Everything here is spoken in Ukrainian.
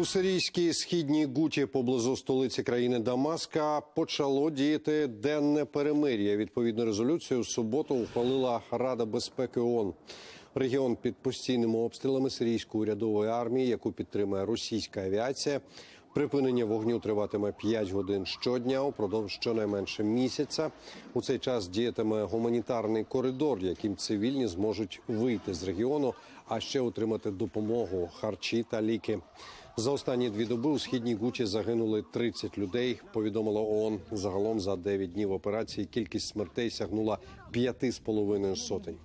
У сирійській східній Гуті поблизу столиці країни Дамаска почало діяти денне перемир'я. Відповідну резолюцію в суботу ухвалила Рада безпеки ООН. Регіон під постійними обстрілами сирійської урядової армії, яку підтримує російська авіація. Припинення вогню триватиме 5 годин щодня упродовж щонайменше місяця. У цей час діятиме гуманітарний коридор, яким цивільні зможуть вийти з регіону, а ще отримати допомогу, харчі та ліки. За останні дві доби у східній Гуті загинули 30 людей. Повідомило ООН. Загалом за 9 днів операції кількість смертей сягнула 5,5 сотень.